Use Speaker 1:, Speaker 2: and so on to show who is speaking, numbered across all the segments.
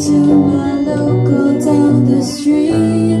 Speaker 1: to my local down the street.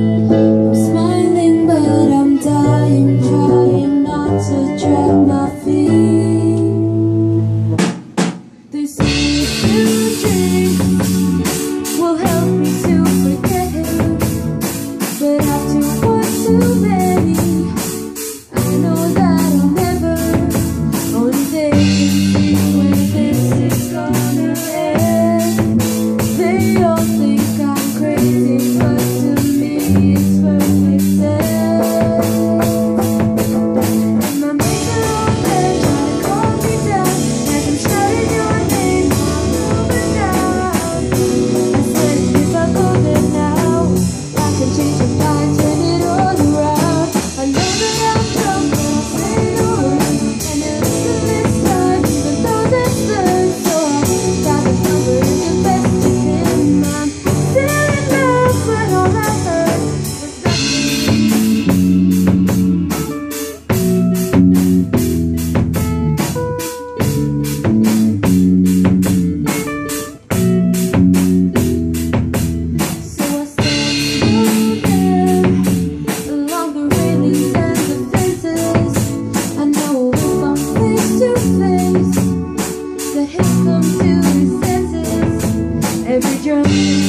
Speaker 1: Senses.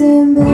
Speaker 1: Quitter? They